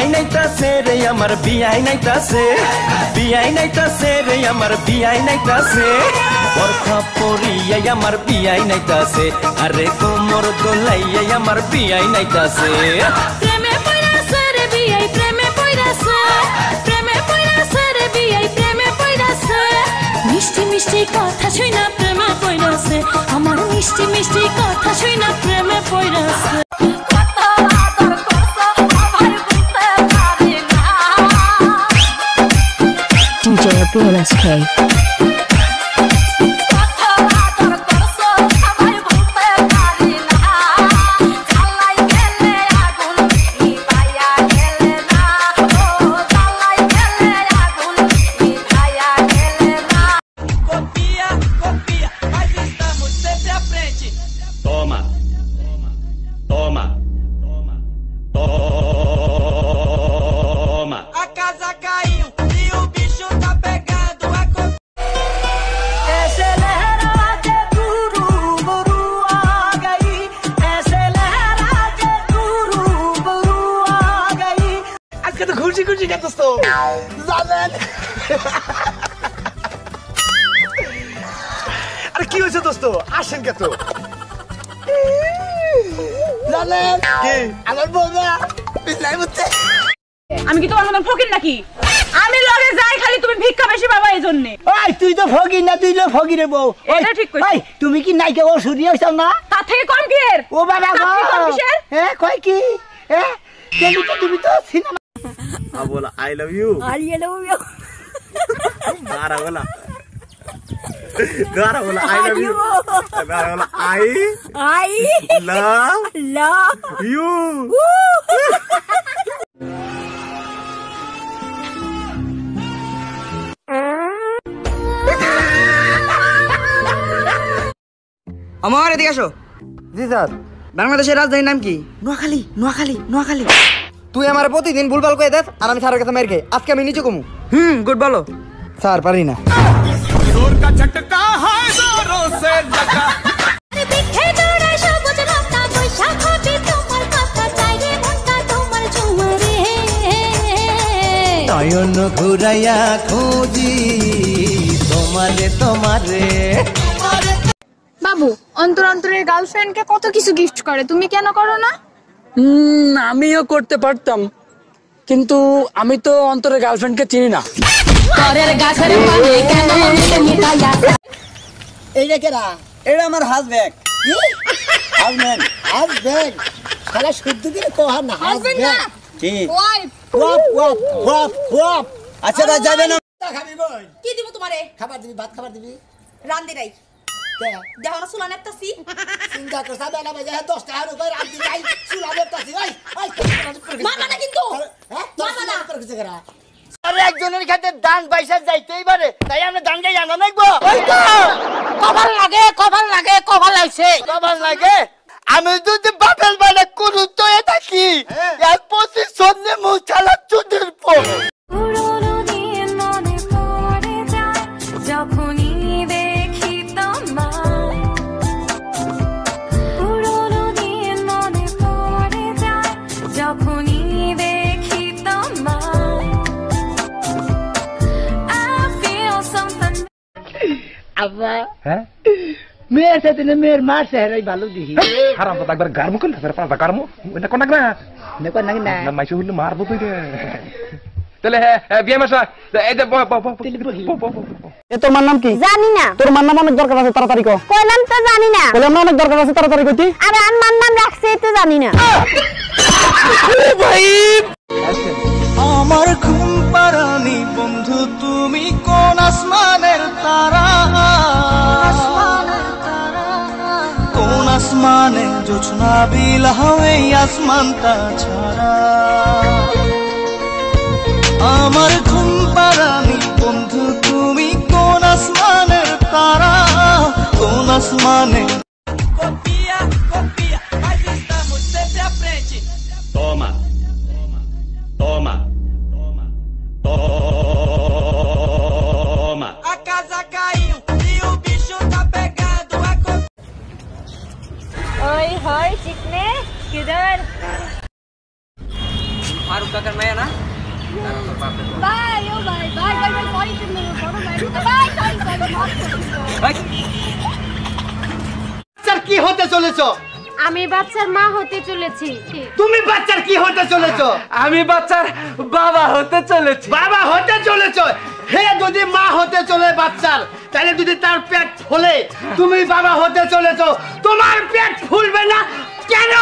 বিয়াই নাইতাছে রে, আমার বিয়াই নাইতাছে বিয়াই নাইতাছে রে, আমার বিয়াই নাইতাছে বরখা পরিয়াই আমার বিয়াই নাইতাছে আরে কোমর দোলাইয়াই আমার বিয়াই রে বিয়াই প্রেমে বিয়াই প্রেমে পড়াছে মিষ্টি মিষ্টি কথা শুই না প্রেমে পড়াছে আমার মিষ্টি মিষ্টি কথা শুই না প্রেমে পড়াছে S K. খুশি তো? জানেন। আরে কি হয়েছে দোস্ত? আসেন কে তো? জানেন। কি? আমার বৌমা বিছনায় বুঝছে। আমি কি তোমার মতন ফকির নাকি? আমি লগে যাই খালি তুমি ভিক্ষা বেশি পাবা এই জন্য ওই তুই তো ফকির না তুই তো ফকিরে বউ। এটা ঠিক কইছিস। তুমি কি নাইকে ও শুনি হইছ না? তার থেকে কম কি এর ও বাবা কিসের? হ্যাঁ কয় কি? হ্যাঁ তুমি তো তুমি তো সিনেমা अब बोला I love you I love you. गारा बोला गारा बोला आई लव यू गारा बोला I I love love you আমার এদিকে আসো জি স্যার বাংলাদেশের রাজধানীর নাম কি নোয়াখালী নোয়াখালী নোয়াখালী তুই আমার প্রতিদিন ভুলভাল করে দেস আর আমি স্যারের কাছে মেরে খাই। আজকে আমি নিচে কমু। হুম গুড বলো। স্যার পারি না। দেখে নয়ন ঘুরাইয়া খুঁজি তোমারে তোমারে। বাবু অন্তর অন্তরের গার্লফ্রেন্ডকে কত কিছু গিফট করে? তুমি কেন করো না? আমিও করতে পারতাম কিন্তু আমি তো অন্তরের গার্লফ্রেন্ডকে চিনি না এইটা কেরা এটা আমার হাজব্যাগ কি হাজবেন্ড হাজবেন্ড শালা শুদ্ধ করে কোহা না হাজবেন্ড কি ওয়াপ ওয়াপ ওয়াপ ওয়াপ আচ্ছা যাবে না খাবি বই কি দিব তোমারে খাবার দিবি ভাত খাবার দিবি রান্দি নাই দেখো না সুলা নেতাছি চিন্তা করছ বেলা বাজে দশ টাকার উপর عبد দিন আই চুলা দেবতাছি ওই ওই মারবা না কিন্তু। হ্যাঁ মারবা না। তোর কিছু করা? আরে একজনের কাছে দান পয়সা যাইতেই পারে তাই আমরা দান গাই জানা নাকবো ওই তো। কভার লাগে কভার লাগে কভার লাগছে কভার লাগে? আমি যদি আব্বা। হ্যাঁ? মেয়ের সাথে না মেয়ের মার চেহারাই ভালো দেখি। হারাম তো একবার গারমু কোন ফের পাঁচটা গারমু। এটা কোন না নেকো নাকি না না মাইসে হইলে মারবো তুই তাহলে হ্যাঁ বিয়ে মাসা এই যে ব ব ব এ তোমার নাম কি? জানি না। তোর মার নাম অনেক দরকার আছে তাড়াতাড়ি কো। তো জানি না। বলে অনেক দরকার আছে তাড়াতাড়ি কইতি আরে আমার নাম রাখছে তো জানি না। আসমানে জোছনা বিলাও এই আসমানটা ছাড়া আমার ঘুম পারানি বন্ধু তুমি কোন আসমানের তারা কোন আসমানে Copia, copia, হয় চিকনে কিধর আর কাকার মায়া না ভাই ও ভাই ভাই ভাই ভাই সরি তুমি বড় ভাই ভাই সরি সরি বাচ্চার কি হতে চলেছো আমি বাচ্চার মা হতে চলেছি। তুমি বাচ্চার কি হতে চলেছো আমি বাচ্চার বাবা হতে চলেছি। বাবা হতে চলেছো হে যদি মা হতে চলে বাচ্চার তাহলে যদি তার পেট ফুলে তুমি বাবা হতে চলেছো তোমার পেট ফুলবে না কেন